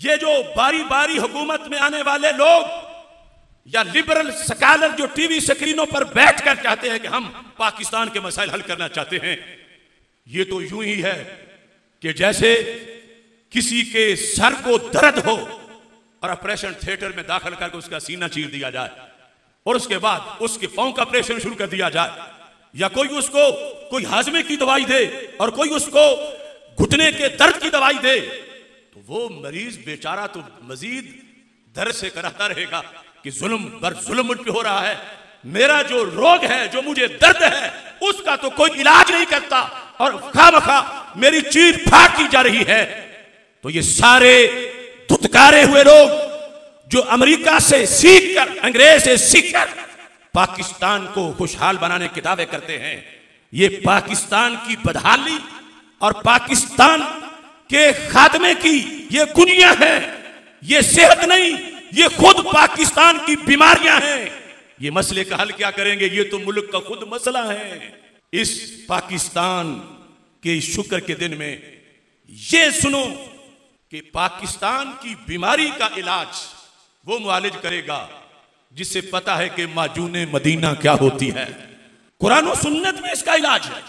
ये जो बारी बारी हुकूमत में आने वाले लोग या लिबरल सकालर जो टीवी स्क्रीनों पर बैठकर चाहते हैं कि हम पाकिस्तान के मसाइल हल करना चाहते हैं, ये तो यूँ ही है कि जैसे किसी के सर को दर्द हो और ऑपरेशन थिएटर में दाखिल करके उसका सीना चीर दिया जाए और उसके बाद उसके पाँव का ऑपरेशन शुरू कर दिया जाए, या कोई उसको कोई हाजमे की दवाई दे और कोई उसको घुटने के दर्द की दवाई दे तो वो मरीज़ बेचारा तो मजीद दर से कराता रहेगा कि जुल्म बर जुल्म हो रहा है। मेरा जो रोग है, जो मुझे दर्द है, उसका तो कोई इलाज नहीं करता और खा खा मेरी चीर फाड़ की जा रही है। तो ये सारे धुतकारे हुए लोग जो अमेरिका से सीख कर अंग्रेज़ से सीख कर पाकिस्तान को खुशहाल बनाने के दावे करते हैं, ये पाकिस्तान की बदहाली और पाकिस्तान के खात्मे की ये कुनिया है, ये सेहत नहीं, ये खुद पाकिस्तान की बीमारियाँ हैं। ये मसले का हल क्या करेंगे? ये तो मुल्क का खुद मसला है। इस पाकिस्तान के शुक्र के दिन में ये सुनो कि पाकिस्तान की बीमारी का इलाज वो मालिज करेगा जिससे पता है कि माजून मदीना क्या होती है। कुरान सुन्नत में इसका इलाज है।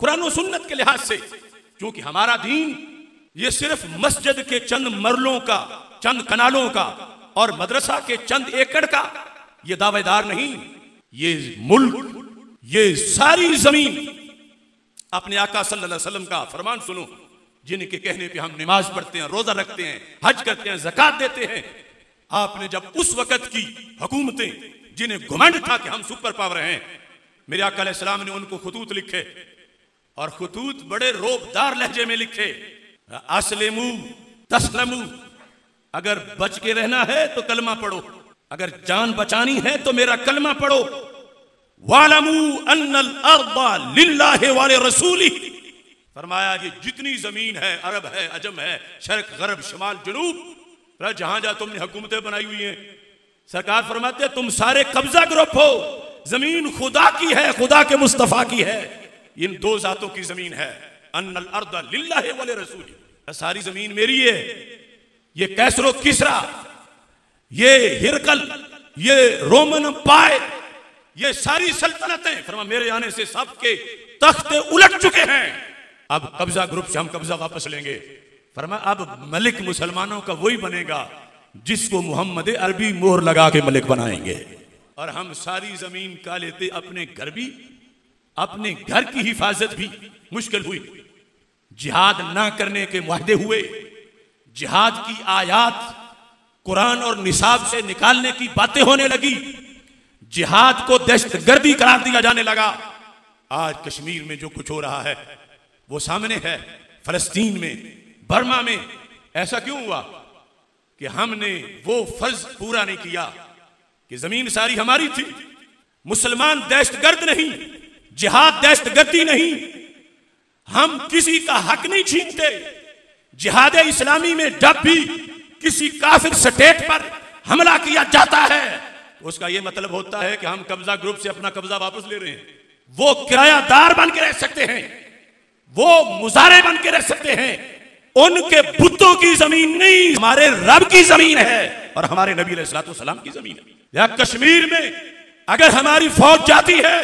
कुरान सुन्नत के लिहाज से, क्योंकि हमारा दीन ये सिर्फ़ मस्जिद के चंद मरलों का, चंद कनालों का और मदरसा के चंद एकड़ का ये दावेदार नहीं। ये मुल्क, ये सारी ज़मीन। अपने आका सल्लल्लाहु अलैहि वसल्लम का फरमान सुनो। जिनके कहने पे हम नमाज़ पढ़ते हैं, रोजा रखते हैं, हज करते हैं, जक़ात देते हैं, आपने जब उस वक़्त की हुकूमतें जिन्हें घुमंड था कि हम सुपर पावर हैं, मेरे आका ने उनको खतूत लिखे और खतूत बड़े रोबदार लहजे में लिखे। असलमू, तस्लमू। अगर बच के रहना है तो कलमा पढ़ो। अगर जान बचानी है तो मेरा कलमा पढ़ो। वालमू अन्नल अर्दा लिल्लाहि वाले रसूली। फरमाया कि जितनी ज़मीन है, अरब है, अजम है, शर्क, गरब, शमाल, जनूब जहाँ जहाँ तुमने हुकूमतें बनाई हुई हैं। सरकार फरमाते, तुम सारे कब्जा ग्रुप हो। ज़मीन खुदा की है, खुदा के मुस्तफ़ा की है। इन दो जातों की ज़मीन है। वाले रसूली। सारी ज़मीन मेरी है। ये कैसरो किसरा। ये हिरकल। ये रोमन पाए ये सारी सल्तनतें। फरमा, मेरे आने से सबके तख्ते उलट चुके हैं। अब कब्जा ग्रुप से हम कब्जा वापस लेंगे। फरमा, अब मलिक मुसलमानों का वही बनेगा, जिसको मोहम्मद अरबी मोहर लगा के मलिक बनाएँगे। और हम सारी ज़मीन का लेते अपने घर भी, अपने घर की हिफाजत भी। मुश्किल हुई। जिहाद ना करने के वादे हुए। जिहाद की आयात कुरान और निसाब से निकालने की बातें होने लगी। जिहाद को दहशतगर्दी करार दिया जाने लगा। आज कश्मीर में जो कुछ हो रहा है, वो सामने है। फलस्तीन में, बर्मा में। ऐसा क्यों हुआ कि हमने वो फ़र्ज़ पूरा नहीं किया कि ज़मीन सारी हमारी थी? मुसलमान दहशतगर्द नहीं, जिहाद दहशतगर्दी नहीं हम किसी का हक नहीं छीनते। जिहाद इस्लामी में जब भी किसी काफिर स्टेट पर हमला किया जाता है तो उसका यह मतलब होता है कि हम कब्जा ग्रुप से अपना कब्जा वापस ले रहे हैं। वो किरायादार बन के रह सकते हैं, वो मुजारे बन के रह सकते हैं। उनके बुतों की ज़मीन नहीं, हमारे रब की ज़मीन है और हमारे नबी सलाम की ज़मीन है। या कश्मीर में अगर हमारी फौज जाती है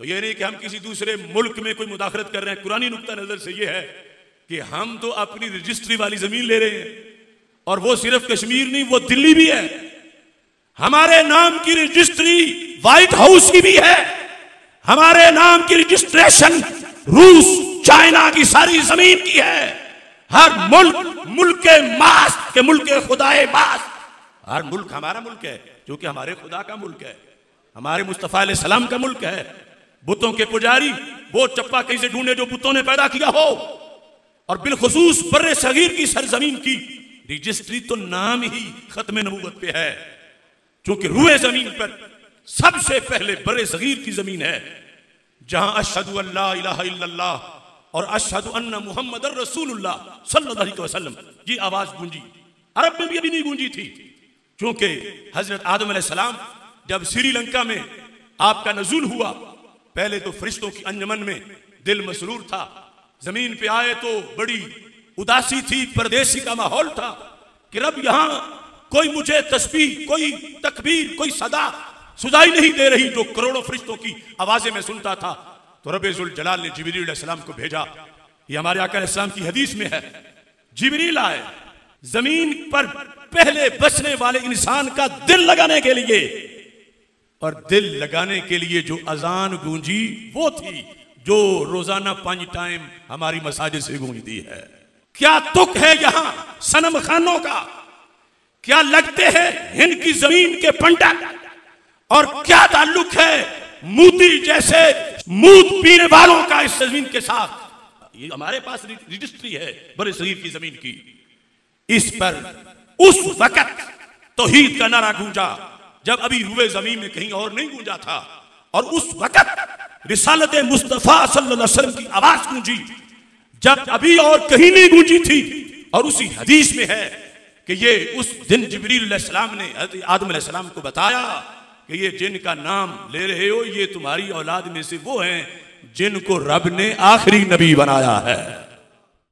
तो ये नहीं कि हम किसी दूसरे मुल्क में कोई मुदाखरत कर रहे हैं। कुरानी नुकता नज़र से ये है कि हम तो अपनी रजिस्ट्री वाली ज़मीन ले रहे हैं। और वो सिर्फ़ कश्मीर नहीं, वो दिल्ली भी है। हमारे नाम की रजिस्ट्री व्हाइट हाउस की भी है। हमारे नाम की रजिस्ट्रेशन रूस, चाइना की सारी ज़मीन की है। हर मुल्क मुल्क के मास, के मुल्क के खुदाए मास। हर मुल्क हमारा मुल्क है, क्योंकि हमारे खुदा का मुल्क है। हमारे मुस्तफ़ा सलाम का मुल्क है। बुतों के पुजारी, वो चप्पा कहीं से ढूंढे जो बुतों ने पैदा किया हो। और बिलखसूस बर सगीर की सरजमीन की। रजिस्ट्री तो नाम ही खत्म नबूवत पे है। क्योंकि रुए ज़मीन पर सबसे पहले बड़े सगीर की ज़मीन है, जहाँ अशहदु अल्लाह और अन्न मोहम्मद वसल्लम ये आवाज़ गूंजी। अरब में भी अभी नहीं गूंजी थी, क्योंकि हज़रत आदम सलाम जब श्रीलंका में आपका नजूल हुआ पहले तो फरिश्तों की अंजमन में दिल मसरूर था। ज़मीन पे आए तो बड़ी उदासी थी, परदेसी का माहौल था कि रब यहाँ कोई मुझे तस्वीर कोई तकबीर, कोई सदा सुजाई नहीं दे रही जो करोड़ों फरिश्तों की आवाज़ें में सुनता था। तो रबेजुल जलाल ने जिबरील को भेजा। ये हमारे आका इस्लाम की हदीस में है। जिबरील आए, ज़मीन पर पहले बचने वाले इंसान का दिल लगाने के लिए और दिल लगाने के लिए जो अजान गूंजी, वो थी जो रोज़ाना पाँच टाइम हमारी मसाजिद से गूंजती है। क्या तुक है यहाँ सनम खानों का? क्या लगते हैं हिंद की ज़मीन के पंडित? और क्या ताल्लुक है मोदी जैसे मूद पीने वालों का इस ज़मीन के साथ? ये हमारे पास रजिस्ट्री है बड़े शरीर की ज़मीन की। इस पर उस वक्त तोहीद का नारा गूंजा। जब अभी रुए ज़मीन में कहीं और नहीं गूंजा था, और उस वक्त रिसालत मुस्तफ़ा की आवाज़ गूंजी, जब अभी और कहीं नहीं गूंजी थी, और उसी हदीस में है कि ये उस दिन जबरील सलाम ने आदम को बताया कि ये जिनका नाम ले रहे हो, ये तुम्हारी औलाद में से वो हैं जिनको रब ने आखिरी नबी बनाया है।